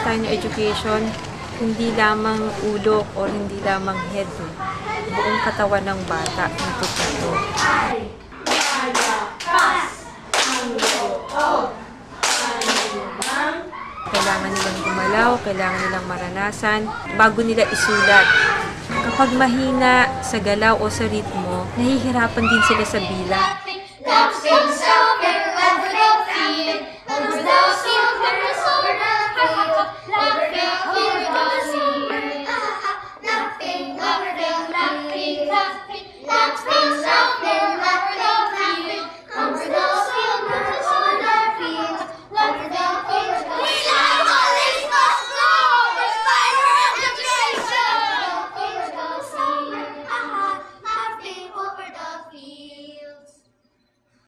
tayo ng education, hindi lamang ulo o hindi lamang head. eh. Buong katawan ng bata natututo. Kailangan nilang gumalaw, kailangan nilang maranasan bago nila isulat. Kapag mahina sa galaw o sa ritmo, nahihirapan din sila sa bilang. That's the sun.